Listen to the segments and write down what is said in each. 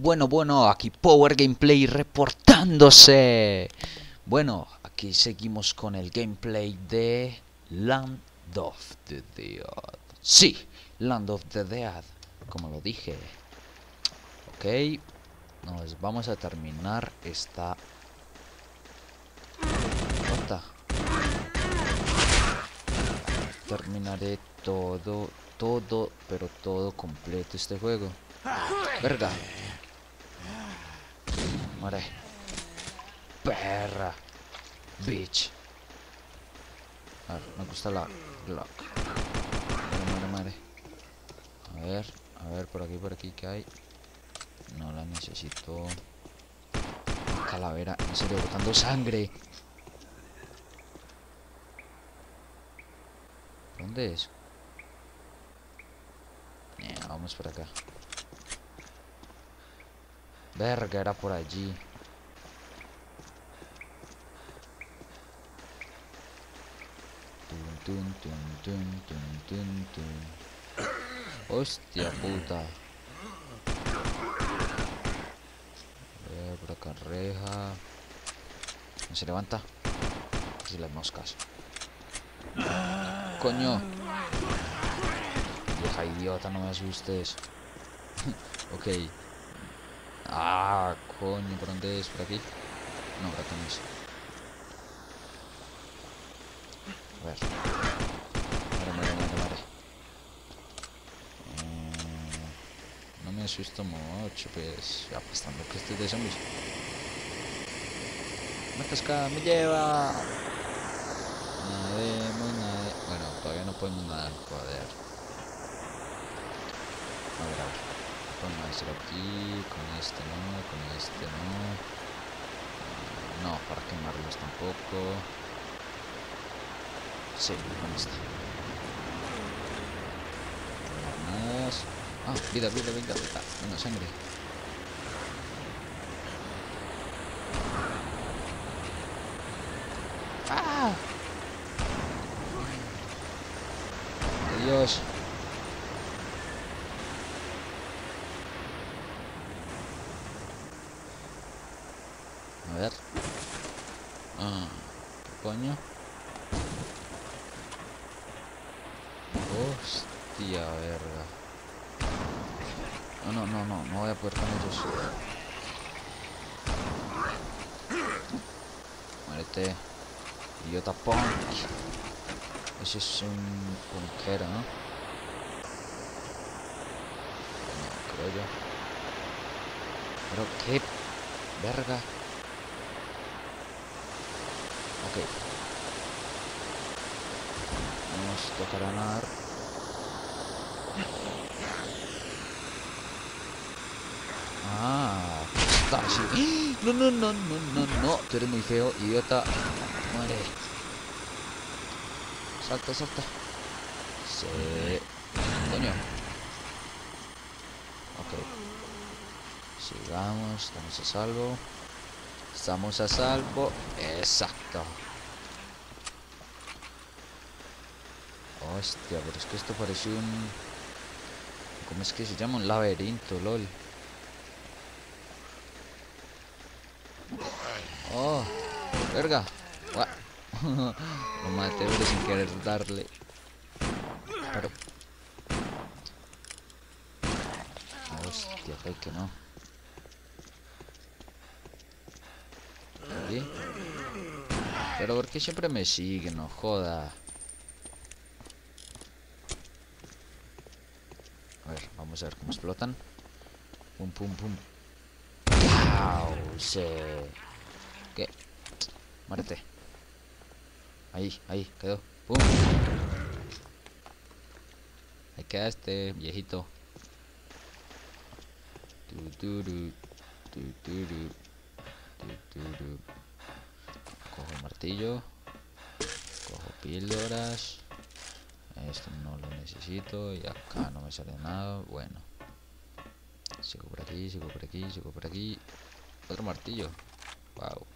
Bueno, bueno, aquí Power Gameplay reportándose. Bueno, aquí seguimos con el gameplay de Land of the Dead. Sí, Land of the Dead, como lo dije. Ok, nos vamos a terminar esta... Terminaré todo, todo, pero todo completo este juego. Verga. Muere. Perra. Bitch. A ver, me gusta la Glock. Muere, muere. A ver, a ver, por aquí, por aquí, ¿qué hay? No la necesito. Calavera, en serio, botando sangre. ¿Dónde es? Eh, vamos por acá. Verga, era por allí. Tun, tun, tun. Hostia puta. Eh, por acá reja. No se levanta. Y las moscas. Coño. Vieja idiota, no me asustes. ok. Ah, coño, ¿por dónde es? ¿Por aquí? No, por acá no es. A ver. Muere, muere, muere, muere. Eh, no me asusto mucho, pues. Ya bastante que estoy de zombies. Me casca, me lleva. Nademos, nade... Bueno, todavía no podemos nadar, joder. A ver, a Pongo esto aquí, con este no, con este no. No, para quemarlos tampoco. Sí, con este. Más. Ah, vida, vida, vida, vida. Bueno, sangre. ¡Ah! Adiós. A ver. Ah, ¿qué coño? Hostia, verga. No, no, no, no, no voy a poder con ellos. Muérete. Idiota punk. Ese es un punkero, ¿no? No, creo yo. Pero qué verga. Ok. Nos tocará nadar. Ah, así. No, no, no, no, no, no. Tú eres muy feo, idiota. Muere. Salta, salta. Sí. Coño. Ok. Sigamos, estamos a salvo. Estamos a salvo. Exacto. Hostia, pero es que esto parece un... ¿Cómo es que se llama? Un laberinto, lol. Oh, verga. Lo maté, pero sin querer darle. Pero... Hostia, ay que no. Aquí. Pero ¿por qué siempre me sigue? No joda. A ver, vamos a ver cómo explotan. Pum, pum, pum. ¡Au! Se... ¿Qué? Muérete. Ahí, ahí, quedó. ¡Pum! Ahí quedaste, viejito. Cojo martillo. Cojo píldoras. Esto no lo necesito. Y acá no me sale nada. Bueno. Sigo por aquí, sigo por aquí, sigo por aquí. Otro martillo. Wow.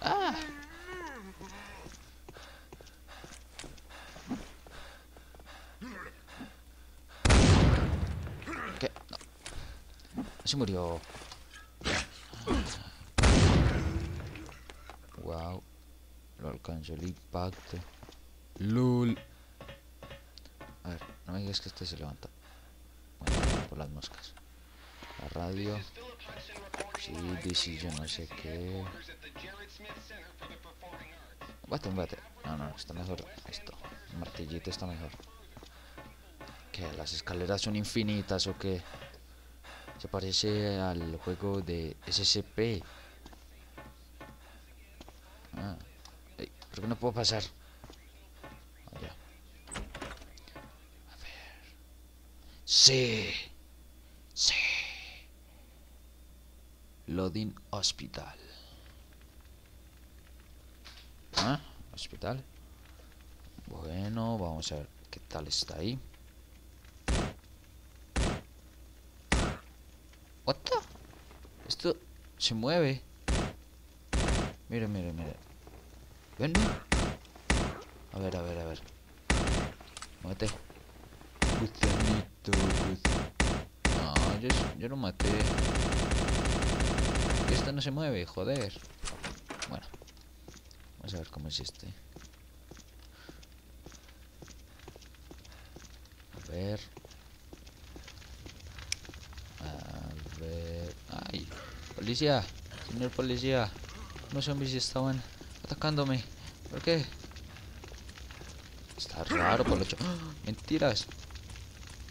¡Ah! ¿Qué? Se murió. Wow. El impacto. LOL. A ver, no me digas que este se levanta. Bueno, por las moscas. La radio. Sí, dice yo no sé qué. Bate, bate. No, no, está mejor esto. El martillito está mejor. ¿Qué? ¿Las escaleras son infinitas o qué? Se parece al juego de SCP. ¿Por qué no puedo pasar? A ver. Sí. Sí. Loading Hospital. ¿Ah? Hospital. Bueno, vamos a ver qué tal está ahí. What the? Esto se mueve. Mire, mire, mire. Ven. A ver, a ver, a ver. Muévete. Gusanito, No, yo, yo lo maté. Esto no se mueve, joder. Bueno. Vamos a ver cómo es este. A ver. A ver. ¡Ay! ¡Policía! Señor policía. Unos zombies estaban atacándome. ¿Por qué? Está raro por lo hecho. ¡Ah! ¡Mentiras!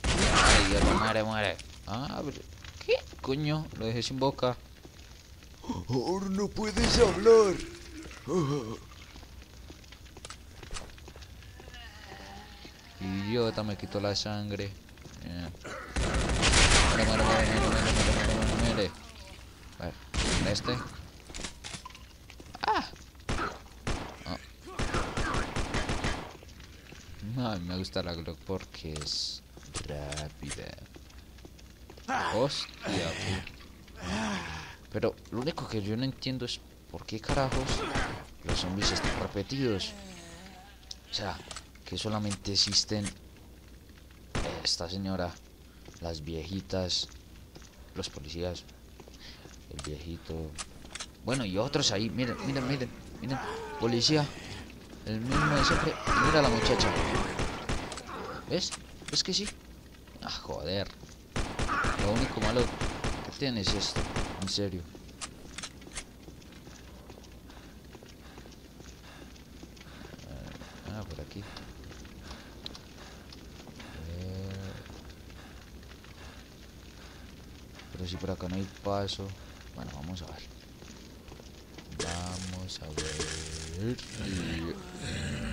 ¡Ay, Dios, muere, muere! Ah, pero... ¿Qué? Coño, lo dejé sin boca. Ahora no puedes hablar. Idiota, me quitó la sangre. Yeah. Muere, muere, muere, muere, muere, muere, muere, ver, este. ¡Ah! Oh. Me gusta la Glock porque es rápida. Hostia, pu. Pero lo único que yo no entiendo es por qué carajos los zombies están repetidos. O sea, que solamente existen esta señora, las viejitas, los policías, el viejito. Bueno, y otros ahí, miren, miren, miren, miren, policía, el mismo de siempre. Mira a la muchacha. ¿Ves? ¿Ves que sí? Ah, joder. Lo único malo que tiene es esto, en serio. Ah, por aquí. Eh, Pero si por acá no hay paso. Bueno, vamos a ver. Vamos a ver.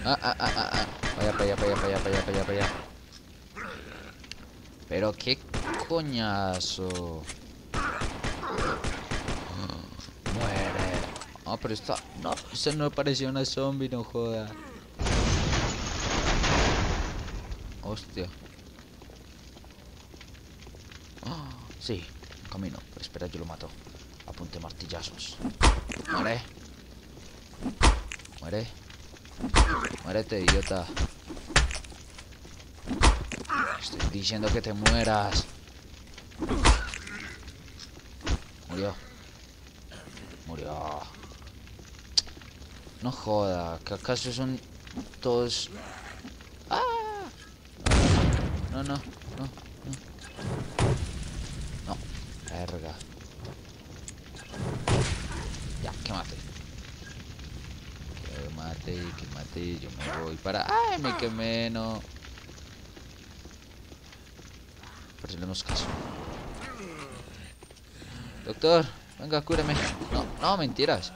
Ah, ah, ah, ah, ah. Vaya para allá, para allá, para allá, para allá, allá. Pero qué coñazo. Muere. Ah, pero está. No, eso no parecía una zombie, no joda. Hostia. Ah, sí, camino. Espera, yo lo mato. Apunte martillazos. Muere. Muere. Muérete, idiota. Estoy diciendo que te mueras. Murió. Murió. No joda, que acaso son todos... ¡Ah! No, no, no, no. No, verga. Ya, que mate. Que mate, yo me voy para... ¡Ay, me quemé, no! Hemos caso. Doctor, venga, cúreme. No, no, mentiras.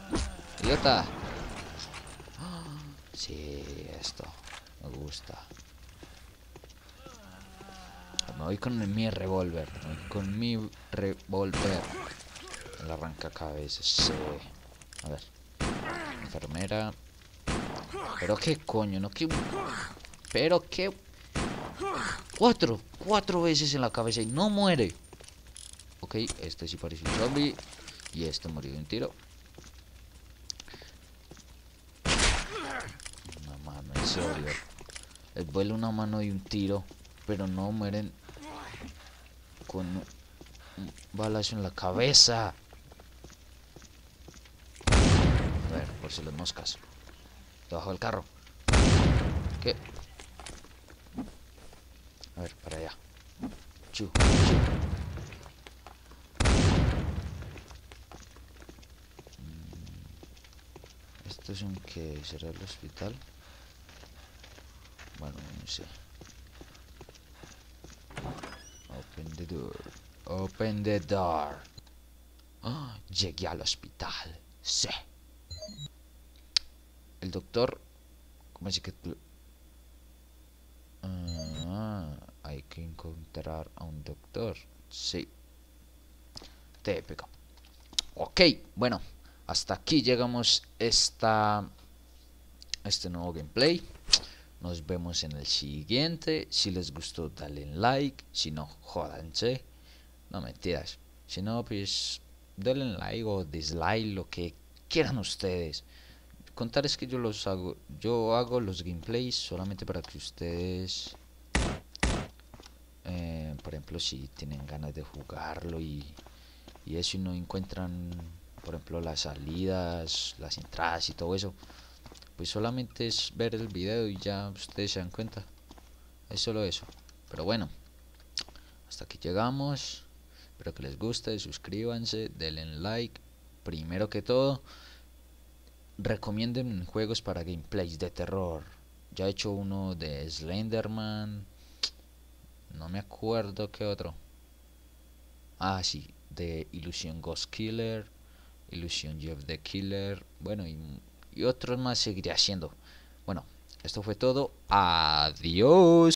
Idiota. Sí, esto. Me gusta. Me voy con mi revólver. me voy Con mi revólver. El arranca cabezas. Sí. A ver. Enfermera. Pero qué coño, no qué. Pero qué. Cuatro. Cuatro veces en la cabeza y no muere. Ok, este sí parece un zombie. Y este murió de un tiro. Una mano, en serio. Les vuela una mano y un tiro. Pero no mueren con un balazo en la cabeza. A ver, por si las moscas. Debajo del carro. ¿Qué? A ver, para allá. ¿Esto es un que será el hospital? Bueno, no sé. Open the door. Open the door. Ah, llegué al hospital. Sí. El doctor. ¿Cómo así que.? Ah, hay que encontrar a un doctor. Sí. Típico. Ok, bueno. Hasta aquí llegamos esta. Este nuevo gameplay. Nos vemos en el siguiente. Si les gustó, dale like. Si no, jódanse. No mentiras. Si no, pues denle like o dislike, lo que quieran ustedes. Contar es que yo los hago. Yo hago los gameplays solamente para que ustedes. Eh, por ejemplo, si tienen ganas de jugarlo y, y eso y no encuentran, por ejemplo, las salidas, las entradas y todo eso pues solamente es ver el video y ya ustedes se dan cuenta es solo eso pero bueno hasta aquí llegamos espero que les guste suscríbanse denle like primero que todo recomienden juegos para gameplays de terror ya he hecho uno de Slenderman no me acuerdo qué otro ah sí de Illusion Ghost Killer Illusion Jeff the Killer bueno y y otros más seguiré haciendo. Bueno, esto fue todo. Adiós.